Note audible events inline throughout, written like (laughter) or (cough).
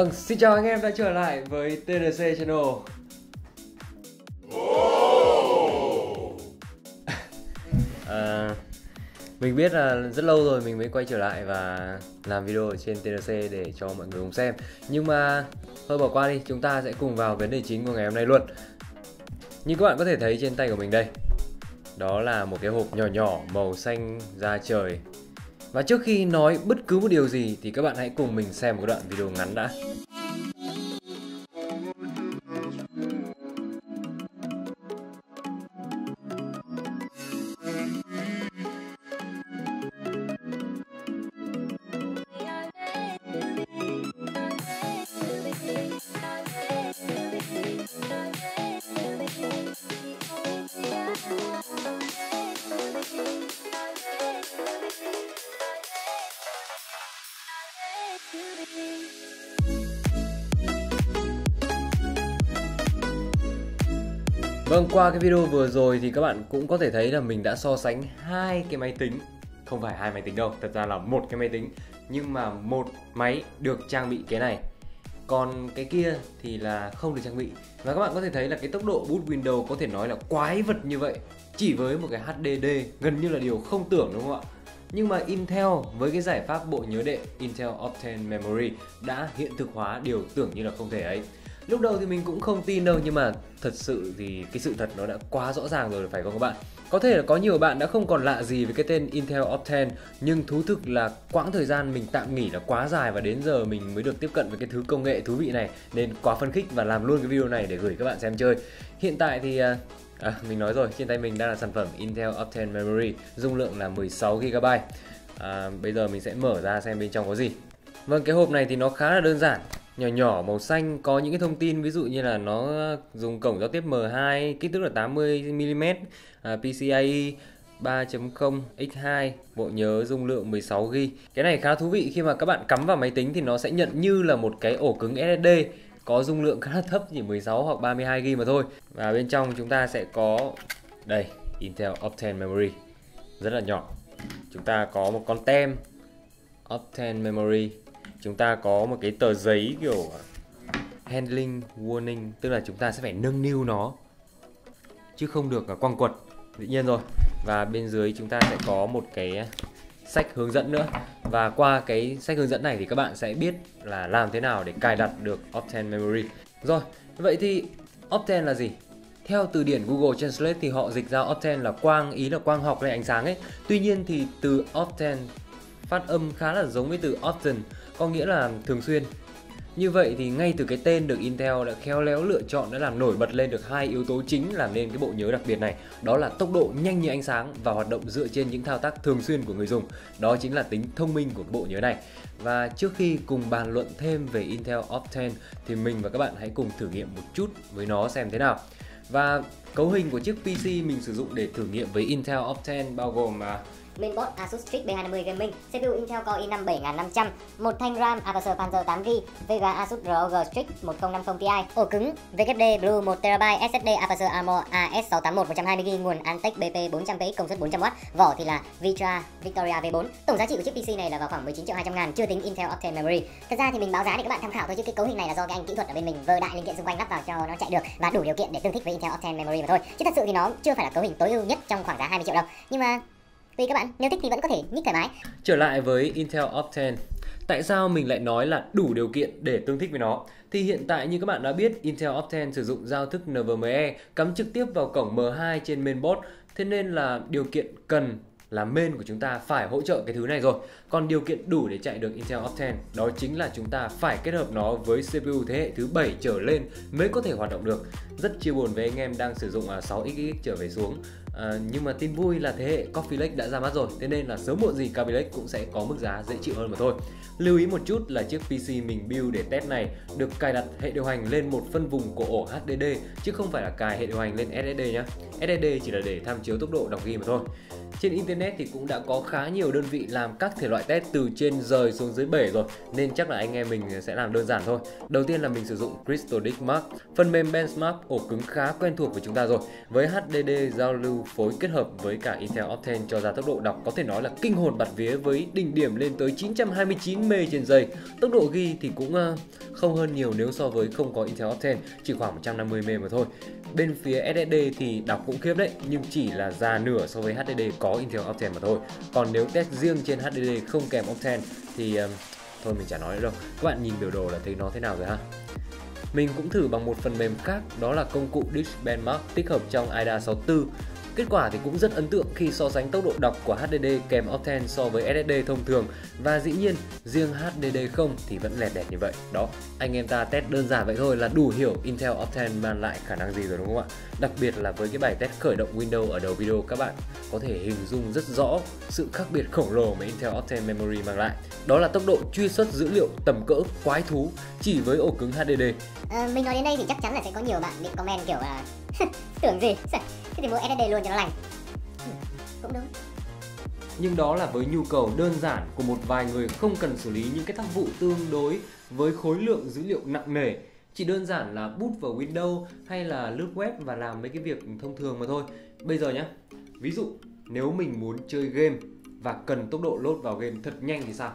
Vâng, xin chào anh em đã trở lại với TDC Channel. (laughs) À, Mình biết là rất lâu rồi mình mới quay trở lại và làm video ở trên TDC để cho mọi người cùng xem. Nhưng mà thôi bỏ qua đi, chúng ta sẽ cùng vào vấn đề chính của ngày hôm nay luôn. Như các bạn có thể thấy trên tay của mình đây Đó là một cái hộp nhỏ nhỏ màu xanh da trời và trước khi nói bất cứ một điều gì thì các bạn hãy cùng mình xem một đoạn video ngắn đã. Vâng, qua cái video vừa rồi thì các bạn cũng có thể thấy là mình đã so sánh hai cái máy tính. Không phải hai máy tính đâu, thật ra là một cái máy tính. Nhưng mà một máy được trang bị cái này. Còn cái kia thì là không được trang bị. Và các bạn có thể thấy là cái tốc độ boot Windows có thể nói là quái vật như vậy. Chỉ với một cái HDD gần như là điều không tưởng đúng không ạ? Nhưng mà Intel với cái giải pháp bộ nhớ đệm Intel Optane Memory đã hiện thực hóa điều tưởng như là không thể ấy lúc đầu thì mình cũng không tin đâu nhưng mà thật sự thì cái sự thật nó đã quá rõ ràng rồi phải không các bạn có thể là có nhiều bạn đã không còn lạ gì với cái tên Intel Optane nhưng thú thực là quãng thời gian mình tạm nghỉ là quá dài và đến giờ mình mới được tiếp cận với cái thứ công nghệ thú vị này nên quá phấn khích và làm luôn cái video này để gửi các bạn xem chơi. Hiện tại thì à, à mình nói rồi, trên tay mình đang là sản phẩm Intel Optane Memory, dung lượng là 16 GB. À, bây giờ mình sẽ mở ra xem bên trong có gì. Vâng, cái hộp này thì nó khá là đơn giản nhỏ nhỏ màu xanh có những cái thông tin ví dụ như là nó dùng cổng giao tiếp M2 kích thước là 80 mm à, PCIe 3.0 X2 bộ nhớ dung lượng 16 GB. Cái này khá thú vị khi mà các bạn cắm vào máy tính thì nó sẽ nhận như là một cái ổ cứng SSD có dung lượng khá là thấp chỉ 16 hoặc 32 GB mà thôi. Và bên trong chúng ta sẽ có đây Intel Optane Memory rất là nhỏ. Chúng ta có một con tem Optane Memory chúng ta có một cái tờ giấy kiểu handling, warning, tức là chúng ta sẽ phải nâng niu nó, chứ không được quăng quật. Dĩ nhiên rồi. Và bên dưới chúng ta sẽ có một cái sách hướng dẫn nữa. Và qua cái sách hướng dẫn này thì các bạn sẽ biết là làm thế nào để cài đặt được Optane Memory. Rồi, vậy thì Optane là gì? Theo từ điển Google Translate thì họ dịch ra Optane là quang, ý là quang học hay ánh sáng ấy. Tuy nhiên thì từ Optane phát âm khá là giống với từ often, có nghĩa là thường xuyên. Như vậy thì ngay từ cái tên được Intel đã khéo léo lựa chọn đã làm nổi bật lên được hai yếu tố chính làm nên cái bộ nhớ đặc biệt này. Đó là tốc độ nhanh như ánh sáng và hoạt động dựa trên những thao tác thường xuyên của người dùng. Đó chính là tính thông minh của bộ nhớ này. Và trước khi cùng bàn luận thêm về Intel Optane thì mình và các bạn hãy cùng thử nghiệm một chút với nó xem thế nào. Và cấu hình của chiếc PC mình sử dụng để thử nghiệm với Intel Optane bao gồm à, uh, mainboard Asus Strix B250 Gaming, CPU Intel Core i5 7500, một thanh RAM Acer Panzer 8GB, Vega Asus ROG Strix 1050 Ti, ổ cứng WD Blue 1TB SSD Acer Armor AS681 120GB nguồn Antec BP 400PX công suất 400W, vỏ thì là Vitra Victoria V4. Tổng giá trị của chiếc PC này là vào khoảng 19 triệu 200 ngàn chưa tính Intel Optane Memory. Thật ra thì mình báo giá để các bạn tham khảo thôi chứ cái cấu hình này là do cái anh kỹ thuật ở bên mình vơ đại linh kiện xung quanh lắp vào cho nó chạy được và đủ điều kiện để tương thích với Intel Optane Memory mà thôi. Chứ thật sự thì nó chưa phải là cấu hình tối ưu nhất trong khoảng giá 20 triệu đâu. Nhưng mà Tùy các bạn, nếu thích thì vẫn có thể nhích thoải mái. Trở lại với Intel Optane. Tại sao mình lại nói là đủ điều kiện để tương thích với nó? Thì hiện tại như các bạn đã biết, Intel Optane sử dụng giao thức NVMe cắm trực tiếp vào cổng M2 trên mainboard. Thế nên là điều kiện cần là main của chúng ta phải hỗ trợ cái thứ này rồi. Còn điều kiện đủ để chạy được Intel Optane đó chính là chúng ta phải kết hợp nó với CPU thế hệ thứ 7 trở lên mới có thể hoạt động được. Rất chia buồn với anh em đang sử dụng à, 6XX trở về xuống À, nhưng mà tin vui là thế hệ Coffee Lake đã ra mắt rồi. Thế nên là sớm muộn gì Coffee Lake cũng sẽ có mức giá dễ chịu hơn mà thôi. Lưu ý một chút là chiếc PC mình build để test này được cài đặt hệ điều hành lên một phân vùng của ổ HDD chứ không phải là cài hệ điều hành lên SSD nhé SSD chỉ là để tham chiếu tốc độ đọc ghi mà thôi trên internet thì cũng đã có khá nhiều đơn vị làm các thể loại test từ trên rời xuống dưới bể rồi nên chắc là anh em mình sẽ làm đơn giản thôi. Đầu tiên là mình sử dụng Crystal Mark, phần mềm benchmark ổ cứng khá quen thuộc với chúng ta rồi. Với HDD giao lưu phối kết hợp với cả Intel Optane cho ra tốc độ đọc có thể nói là kinh hồn bạt vía với đỉnh điểm lên tới 929 m trên giây. Tốc độ ghi thì cũng ờ, không hơn nhiều nếu so với không có Intel Optane, chỉ khoảng 150 m mà thôi. Bên phía SSD thì đọc cũng khiếp đấy, nhưng chỉ là già nửa so với HDD có Intel Optane mà thôi. Còn nếu test riêng trên HDD không kèm Optane thì um, thôi mình chả nói nữa đâu. Các bạn nhìn biểu đồ là thấy nó thế nào rồi ha. Mình cũng thử bằng một phần mềm khác, đó là công cụ Dish Benchmark tích hợp trong IDA 64. Kết quả thì cũng rất ấn tượng khi so sánh tốc độ đọc của HDD kèm Optane so với SSD thông thường và dĩ nhiên riêng HDD không thì vẫn lẹt đẹt như vậy. Đó, anh em ta test đơn giản vậy thôi là đủ hiểu Intel Optane mang lại khả năng gì rồi đúng không ạ? Đặc biệt là với cái bài test khởi động Windows ở đầu video các bạn có thể hình dung rất rõ sự khác biệt khổng lồ mà Intel Optane Memory mang lại. Đó là tốc độ truy xuất dữ liệu tầm cỡ quái thú chỉ với ổ cứng HDD. À, ờ, mình nói đến đây thì chắc chắn là sẽ có nhiều bạn bị comment kiểu là (laughs) tưởng gì thế thì mua SSD luôn cho nó lành. Ừ, cũng đúng. Nhưng đó là với nhu cầu đơn giản của một vài người không cần xử lý những cái tác vụ tương đối với khối lượng dữ liệu nặng nề. Chỉ đơn giản là bút vào Windows hay là lướt web và làm mấy cái việc thông thường mà thôi. Bây giờ nhé ví dụ nếu mình muốn chơi game và cần tốc độ load vào game thật nhanh thì sao?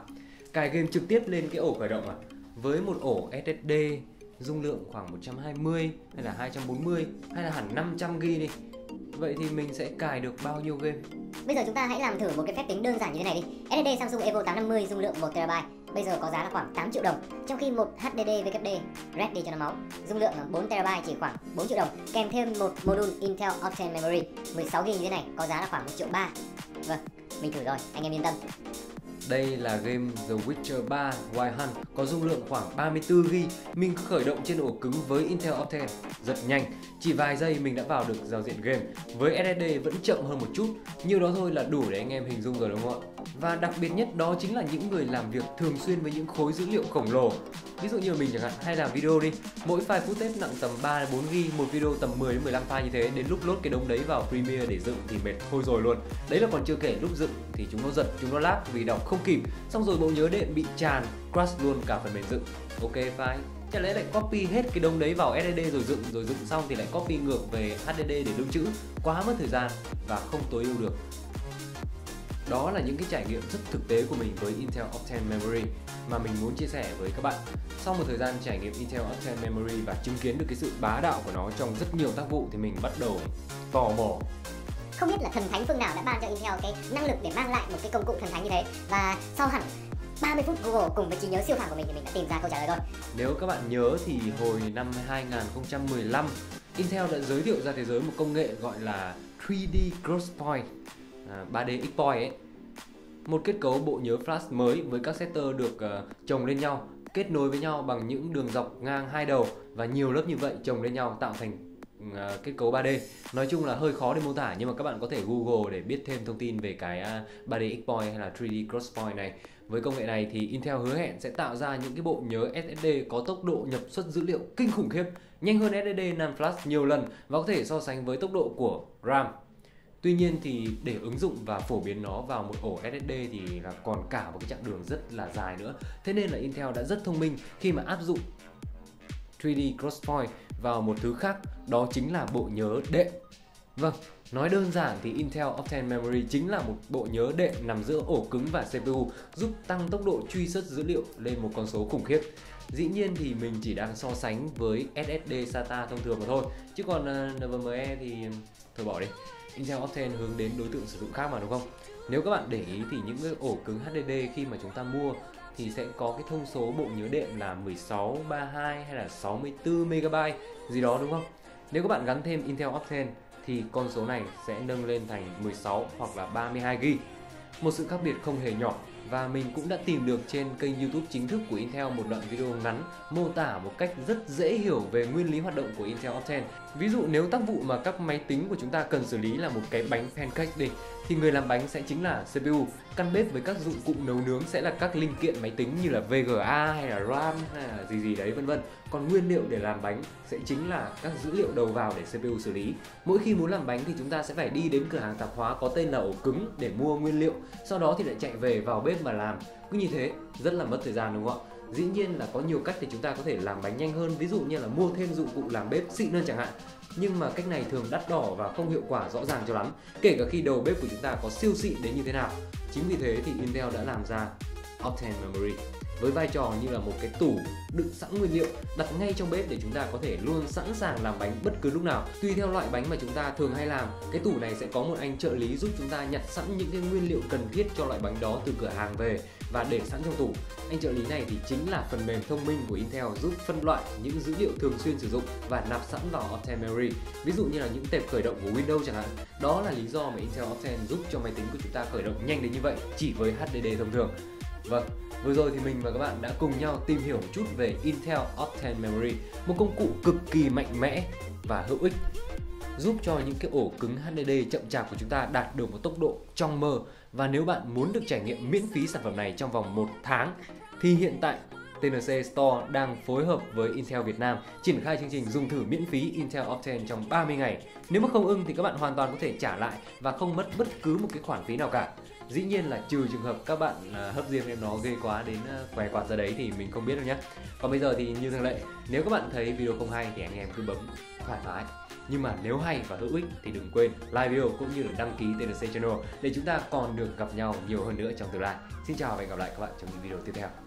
Cài game trực tiếp lên cái ổ khởi động à? Với một ổ SSD dung lượng khoảng 120 hay là 240 hay là hẳn 500 GB đi. Vậy thì mình sẽ cài được bao nhiêu game? Bây giờ chúng ta hãy làm thử một cái phép tính đơn giản như thế này đi. SSD Samsung Evo 850 dung lượng 1TB bây giờ có giá là khoảng 8 triệu đồng. Trong khi một HDD VKD ready cho nó máu, dung lượng 4TB chỉ khoảng 4 triệu đồng, kèm thêm một module Intel Optane Memory 16GB như thế này có giá là khoảng 1 triệu 3. Vâng, mình thử rồi, anh em yên tâm. Đây là game The Witcher 3 Wild Hunt có dung lượng khoảng 34GB. Mình khởi động trên ổ cứng với Intel Optane rất nhanh. Chỉ vài giây mình đã vào được giao diện game. Với SSD vẫn chậm hơn một chút. Nhiều đó thôi là đủ để anh em hình dung rồi đúng không ạ? Và đặc biệt nhất đó chính là những người làm việc thường xuyên với những khối dữ liệu khổng lồ. Ví dụ như mình chẳng hạn hay làm video đi, mỗi file footage nặng tầm 3 đến 4 GB, một video tầm 10 đến 15 file như thế, đến lúc lốt cái đống đấy vào Premiere để dựng thì mệt thôi rồi luôn. Đấy là còn chưa kể lúc dựng thì chúng nó giật, chúng nó lag vì đọc không kịp, xong rồi bộ nhớ đệm bị tràn, crash luôn cả phần mềm dựng. Ok fine, thế lẽ lại copy hết cái đống đấy vào SSD rồi dựng rồi dựng xong thì lại copy ngược về HDD để lưu trữ. Quá mất thời gian và không tối ưu được. Đó là những cái trải nghiệm rất thực tế của mình với Intel Optane Memory mà mình muốn chia sẻ với các bạn. Sau một thời gian trải nghiệm Intel Optane Memory và chứng kiến được cái sự bá đạo của nó trong rất nhiều tác vụ thì mình bắt đầu tò mò. Không biết là thần thánh phương nào đã ban cho Intel cái năng lực để mang lại một cái công cụ thần thánh như thế. Và sau hẳn Google cùng với trí nhớ siêu phàm của mình thì mình đã tìm ra câu trả lời rồi. Nếu các bạn nhớ thì hồi năm 2015 Intel đã giới thiệu ra thế giới một công nghệ gọi là 3D Crosspoint à, 3D Xpoint ấy. Một kết cấu bộ nhớ flash mới với các sector được uh, chồng lên nhau kết nối với nhau bằng những đường dọc ngang hai đầu và nhiều lớp như vậy chồng lên nhau tạo thành uh, kết cấu 3D nói chung là hơi khó để mô tả nhưng mà các bạn có thể Google để biết thêm thông tin về cái uh, 3D Xpoint hay là 3D Crosspoint này với công nghệ này thì Intel hứa hẹn sẽ tạo ra những cái bộ nhớ SSD có tốc độ nhập xuất dữ liệu kinh khủng khiếp nhanh hơn SSD NAND flash nhiều lần và có thể so sánh với tốc độ của RAM Tuy nhiên thì để ứng dụng và phổ biến nó vào một ổ SSD thì là còn cả một cái chặng đường rất là dài nữa. Thế nên là Intel đã rất thông minh khi mà áp dụng 3D Crosspoint vào một thứ khác, đó chính là bộ nhớ đệm. Vâng, nói đơn giản thì Intel Optane Memory chính là một bộ nhớ đệm nằm giữa ổ cứng và CPU giúp tăng tốc độ truy xuất dữ liệu lên một con số khủng khiếp. Dĩ nhiên thì mình chỉ đang so sánh với SSD SATA thông thường mà thôi, chứ còn ờ, uh, NVMe thì thôi bỏ đi. Intel Optane hướng đến đối tượng sử dụng khác mà đúng không? Nếu các bạn để ý thì những cái ổ cứng HDD khi mà chúng ta mua thì sẽ có cái thông số bộ nhớ đệm là 16, 32 hay là 64 MB gì đó đúng không? Nếu các bạn gắn thêm Intel Optane thì con số này sẽ nâng lên thành 16 hoặc là 32 GB. Một sự khác biệt không hề nhỏ và mình cũng đã tìm được trên kênh YouTube chính thức của Intel một đoạn video ngắn mô tả một cách rất dễ hiểu về nguyên lý hoạt động của Intel Optane. Ví dụ nếu tác vụ mà các máy tính của chúng ta cần xử lý là một cái bánh pancake đi thì người làm bánh sẽ chính là CPU, căn bếp với các dụng cụ nấu nướng sẽ là các linh kiện máy tính như là VGA hay là RAM hay là gì gì đấy vân vân. Còn nguyên liệu để làm bánh sẽ chính là các dữ liệu đầu vào để CPU xử lý. Mỗi khi muốn làm bánh thì chúng ta sẽ phải đi đến cửa hàng tạp hóa có tên là ổ cứng để mua nguyên liệu, sau đó thì lại chạy về vào bếp mà làm. Cứ như thế rất là mất thời gian đúng không ạ? Dĩ nhiên là có nhiều cách để chúng ta có thể làm bánh nhanh hơn Ví dụ như là mua thêm dụng cụ làm bếp xịn hơn chẳng hạn nhưng mà cách này thường đắt đỏ và không hiệu quả rõ ràng cho lắm, kể cả khi đầu bếp của chúng ta có siêu xịn đến như thế nào. Chính vì thế thì Intel đã làm ra Optane Memory với vai trò như là một cái tủ đựng sẵn nguyên liệu đặt ngay trong bếp để chúng ta có thể luôn sẵn sàng làm bánh bất cứ lúc nào. Tùy theo loại bánh mà chúng ta thường hay làm, cái tủ này sẽ có một anh trợ lý giúp chúng ta nhặt sẵn những cái nguyên liệu cần thiết cho loại bánh đó từ cửa hàng về và để sẵn trong tủ. Anh trợ lý này thì chính là phần mềm thông minh của Intel giúp phân loại những dữ liệu thường xuyên sử dụng và nạp sẵn vào Optane Memory. Ví dụ như là những tệp khởi động của Windows chẳng hạn. Đó là lý do mà Intel Optane giúp cho máy tính của chúng ta khởi động nhanh đến như vậy chỉ với HDD thông thường. Vâng, vừa rồi thì mình và các bạn đã cùng nhau tìm hiểu một chút về Intel Optane Memory, một công cụ cực kỳ mạnh mẽ và hữu ích giúp cho những cái ổ cứng HDD chậm chạp của chúng ta đạt được một tốc độ trong mơ. Và nếu bạn muốn được trải nghiệm miễn phí sản phẩm này trong vòng một tháng thì hiện tại TNC Store đang phối hợp với Intel Việt Nam triển khai chương trình dùng thử miễn phí Intel Optane trong 30 ngày. Nếu mà không ưng thì các bạn hoàn toàn có thể trả lại và không mất bất cứ một cái khoản phí nào cả dĩ nhiên là trừ trường hợp các bạn à, hấp diêm em nó ghê quá đến à, què quạt ra đấy thì mình không biết đâu nhé còn bây giờ thì như thường lệ, nếu các bạn thấy video không hay thì anh em cứ bấm thoải mái nhưng mà nếu hay và hữu ích thì đừng quên like video cũng như là đăng ký TNC Channel để chúng ta còn được gặp nhau nhiều hơn nữa trong tương lai. Xin chào và hẹn gặp lại các bạn trong những video tiếp theo.